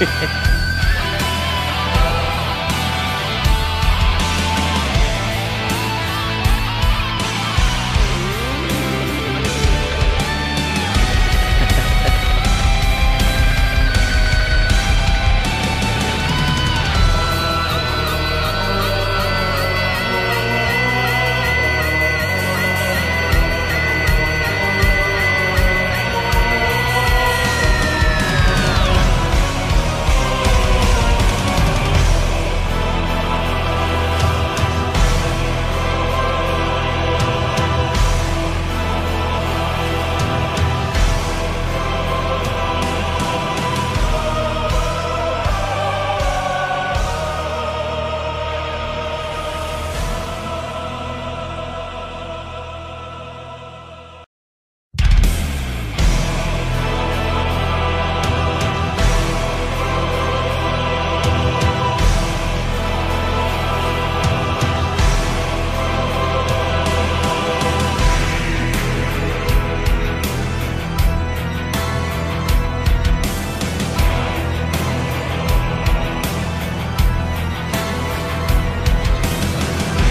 ¡Gracias!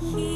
He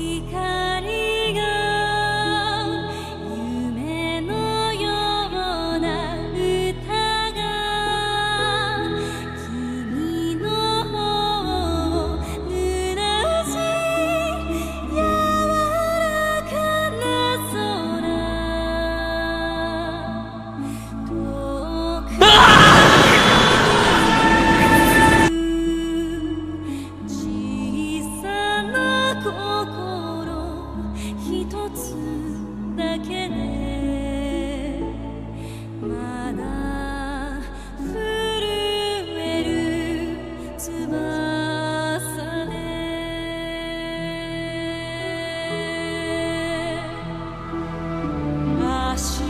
question.